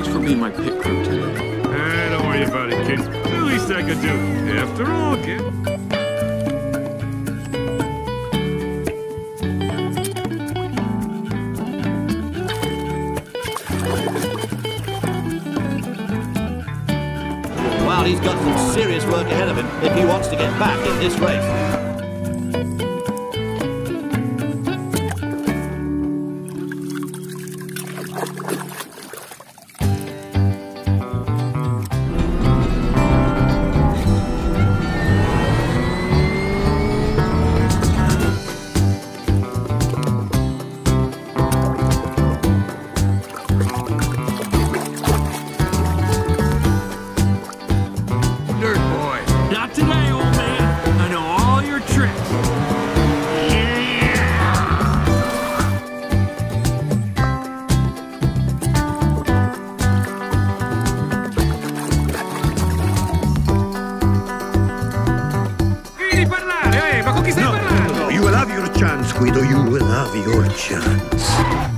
thanks for being my pit crew today. Ah, don't worry about it, kids. The least I could do. After all, kid. Well, he's got some serious work ahead of him if he wants to get back in this race. Chance, Guido. You will have your chance.